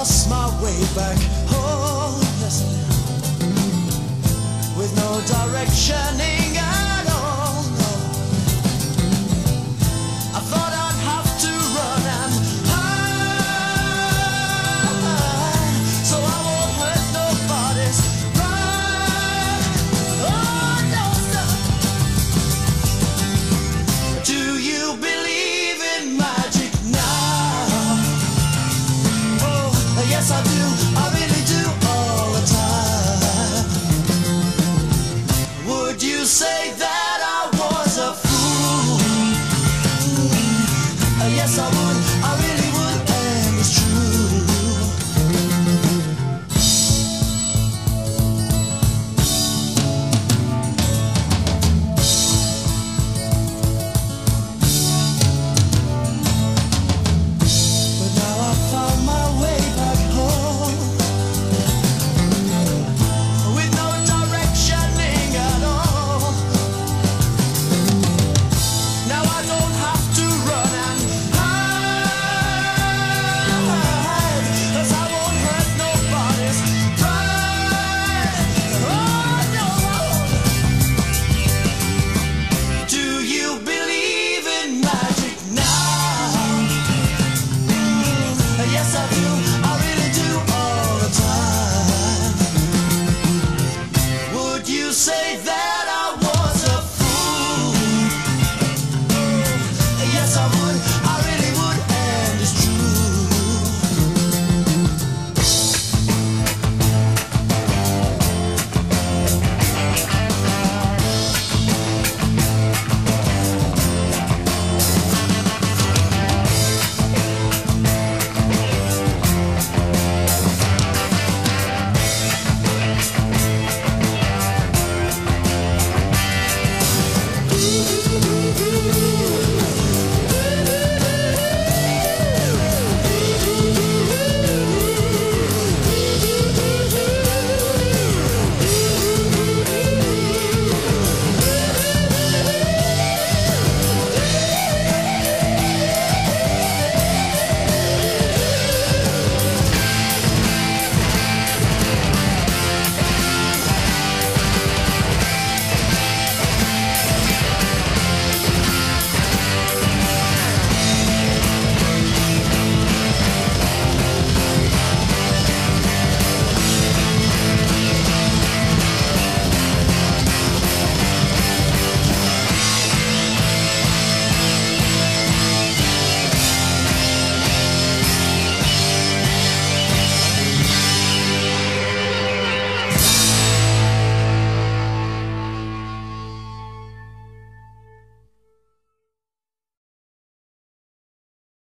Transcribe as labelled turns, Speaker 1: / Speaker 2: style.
Speaker 1: Lost my way back home. Yes, With no direction you say